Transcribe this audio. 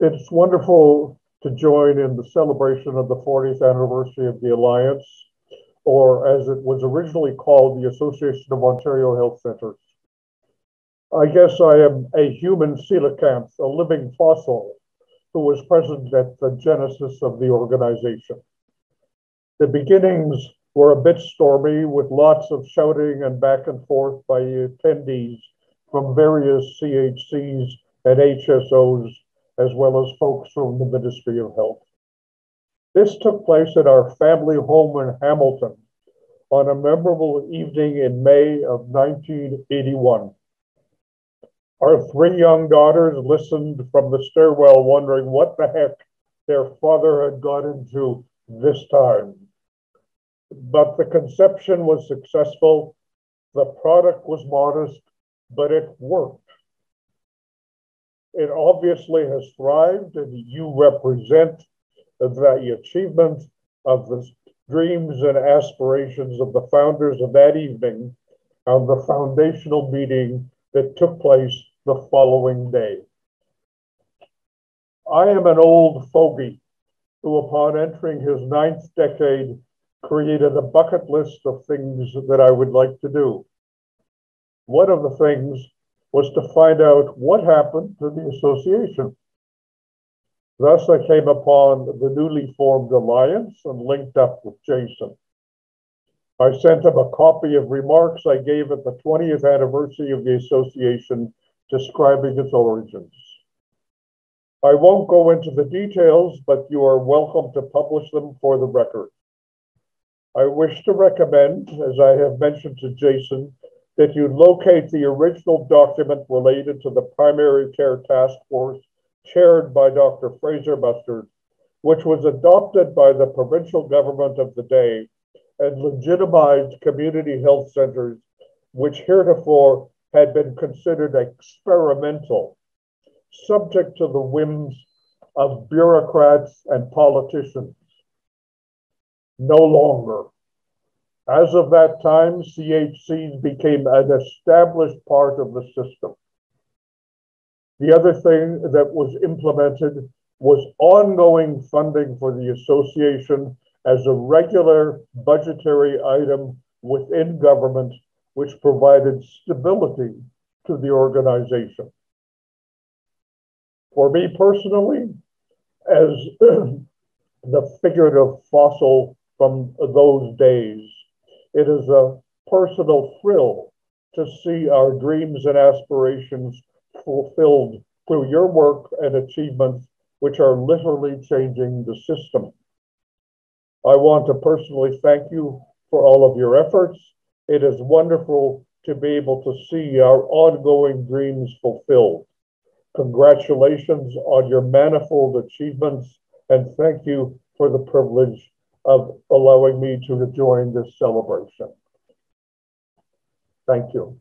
it's wonderful to join in the celebration of the 40th anniversary of the Alliance, or as it was originally called, the Association of Ontario Health Centres. I guess I am a human coelacanth, a living fossil, who was present at the genesis of the organization. The beginnings were a bit stormy with lots of shouting and back and forth by attendees from various CHCs and HSOs, as well as folks from the Ministry of Health. This took place at our family home in Hamilton on a memorable evening in May of 1981. Our three young daughters listened from the stairwell, wondering what the heck their father had got into this time. But the conception was successful. The product was modest, but it worked. It obviously has thrived, and you represent the achievement of the dreams and aspirations of the founders of that evening on the foundational meeting that took place the following day. I am an old fogey who, upon entering his ninth decade, created a bucket list of things that I would like to do. One of the things was to find out what happened to the association. Thus, I came upon the newly formed alliance and linked up with Jason. I sent him a copy of remarks I gave at the 20th anniversary of the association describing its origins. I won't go into the details, but you are welcome to publish them for the record. I wish to recommend, as I have mentioned to Jason, that you locate the original document related to the primary care task force chaired by Dr. Fraser Mustard, which was adopted by the provincial government of the day and legitimized community health centers, which heretofore had been considered experimental, subject to the whims of bureaucrats and politicians no longer. As of that time, CHCs became an established part of the system. The other thing that was implemented was ongoing funding for the association as a regular budgetary item within government, which provided stability to the organization. For me personally, as the figurative fossil from those days. It is a personal thrill to see our dreams and aspirations fulfilled through your work and achievements, which are literally changing the system. I want to personally thank you for all of your efforts. It is wonderful to be able to see our ongoing dreams fulfilled. Congratulations on your manifold achievements, and thank you for the privilege of allowing me to join this celebration. Thank you.